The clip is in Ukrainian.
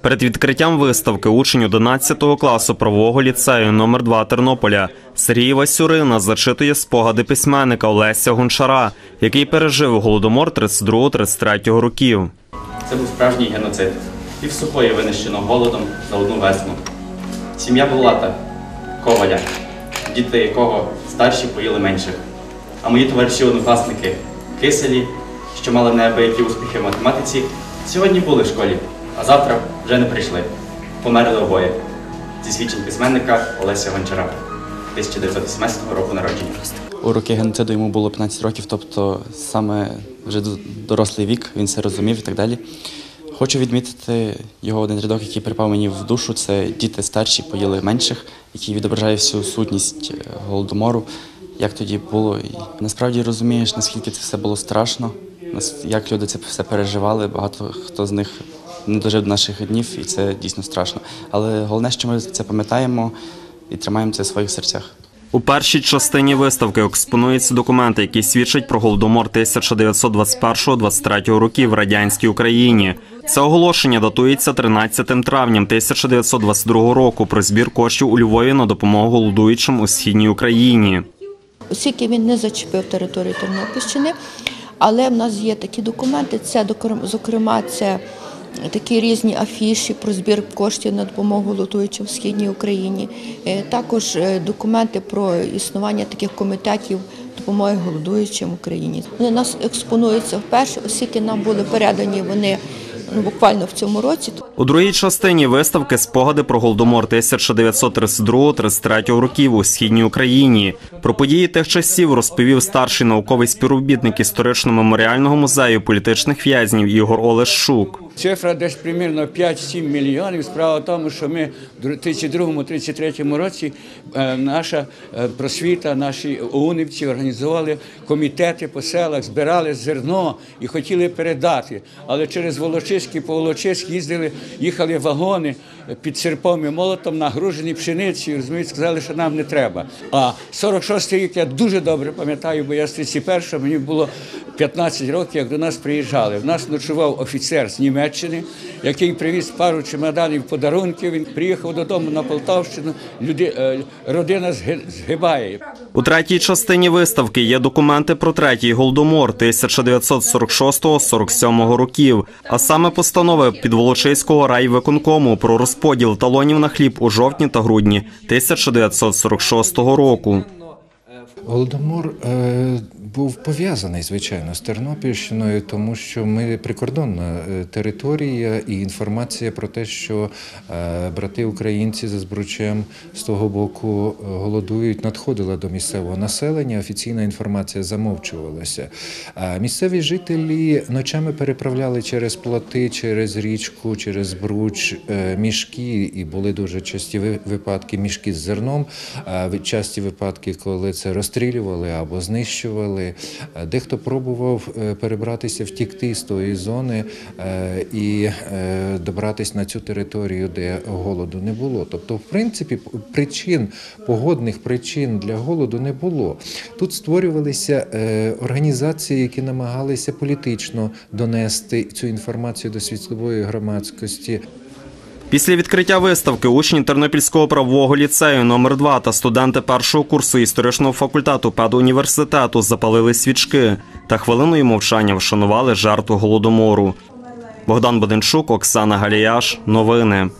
Перед відкриттям виставки учень 11 класу правового ліцею номер 2 Тернополя Сергій Васюрина зачитує спогади письменника Олеся Гончара, який пережив голодомор 32-33 років. Це був справжній геноцид. Пів сухої винищено голодом за одну весну. Сім'я Булата, Коваля, діти якого старші поїли менших. А мої товариші однокласники киселі, що мали неабиякі успіхи в математиці, сьогодні були в школі, а завтра вже не прийшли. Померли обоє. Зі свідчень письменника Олеся Гончара, 1918 року народження. У роки геноциду йому було 15 років, тобто саме вже дорослий вік, він все розумів і так далі. Хочу відмітити його один рядок, який припав мені в душу. Це діти старші поїли менших, який відображає всю сутність е, голодомору, як тоді було. І насправді розумієш, наскільки це все було страшно, як люди це все переживали. Багато хто з них не дожив до наших днів, і це дійсно страшно. Але головне, що ми це пам'ятаємо і тримаємо це в своїх серцях. У першій частині виставки експонуються документи, які свідчать про голодомор 1921-23 років в радянській Україні. Це оголошення датується 13 травням 1922 року про збір коштів у Львові на допомогу голодуючим у східній Україні. оскільки він не зачепив територію Тернопільщини, але в нас є такі документи. Це зокрема, це такі різні афіші про збір коштів на допомогу голодуючим в східній Україні. Е, Також е, документи про існування таких комітетів допомоги голодуючим в Україні. Вони нас експонуються вперше, оскільки нам були передані вони буквально в цьому році. У другій частині виставки спогади про голодомор 1932-33 років у східній Україні. Про події тих часів розповів старший науковий співробітник історично-меморіального музею політичних в'язнів Ігор Олешук. Цифра десь примірно 5-7 мільйонів. Справа в тому, що ми в 2032-33 році е, наша е, просвіта, наші ОУНівці організували комітети по селах, збирали зерно і хотіли передати. Але через Волочиський, по Волочиськ їздили, їхали вагони під серпом і молотом, нагружені пшеницею. Розумієте, сказали, що нам не треба. А 46-й рік я дуже добре пам'ятаю, бо я з 31-го, мені було 15 років, як до нас приїжджали. В нас ночував офіцер з Німеччини, який привіз пару чемоданів подарунків. Він приїхав додому на Полтавщину. Люди, е, родина згибає. У третій частині виставки є документи про третій голодомор 1946-47 років, а саме постанови Підволочиського райвиконкому про розподіл талонів на хліб у жовтні та грудні 1946 року. Голодомор е, був пов'язаний, звичайно, з Тернопільщиною, тому що ми прикордонна е, територія і інформація про те, що е, брати українці за збручем з того боку е, голодують, надходила до місцевого населення. Офіційна інформація замовчувалася. А місцеві жителі ночами переправляли через плоти, через річку, через збруч е, мішки, і були дуже часті випадки мішки з зерном. а Часті випадки, коли це розстрілювали або знищували. Е, Дехто пробував е, перебратися, втікти з тої зони е, і добратися на цю територію, де голоду не було. Тобто, в принципі, причин, погодних причин для голоду не було. Тут створювалися організації, які намагалися політично донести цю інформацію до світової громадськості. Після відкриття виставки учні Тернопільського правового ліцею номер 2 та студенти першого курсу історичного факультету педуніверситету запалили свічки та хвилиною мовчання вшанували жертву голодомору. Богдан Боденчук, Оксана Галіяш. Новини.